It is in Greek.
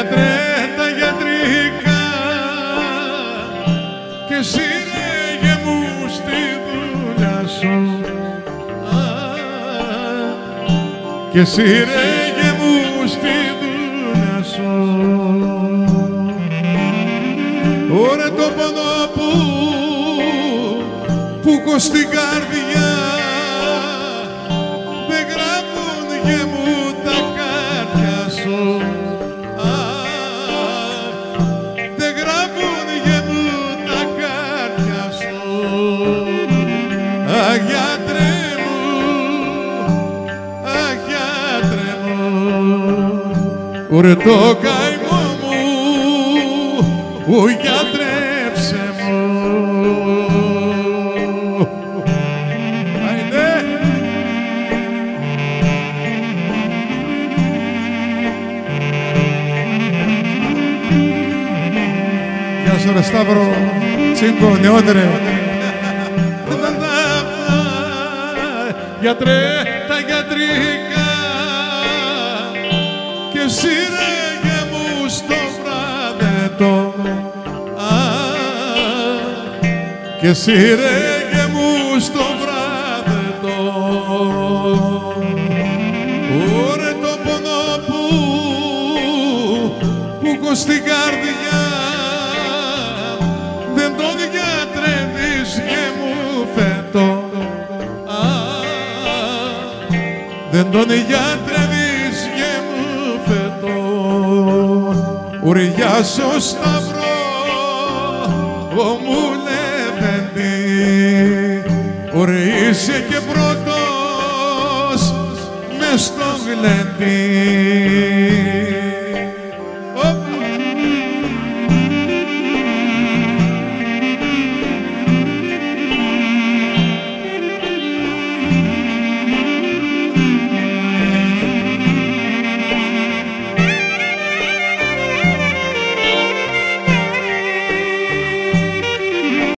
Γιατρέ τα γιατρικά. Και εσύ ρέγε μου στη δουλειά σου. Α, και εσύ ρέγε μου στη δουλειά σου. Ωραία το πονό που που έχω στην καρδιά. Δεν γράφουν και Αχ, γιατρέ μου, αχ, γιατρέ μου Ωραία το καημό μου, ο γιατρέψε μου Άιντε. Γεια σου ρε Σταύρο, Τσίγκο, νεότερε. Γιατρέ, τα γιατρικά. Και εσύ ρέγε μου στο βράδετο και εσύ ρέγε μου στο βράδετο Ωρε το πονό που που έχω στην καρδιά δεν τον γιατρεύεις και μου φέτο Ωρε γεια σου Σταυρό ο μου λεβέντη Ωρε είσαι και πρώτος μες στο γλέντι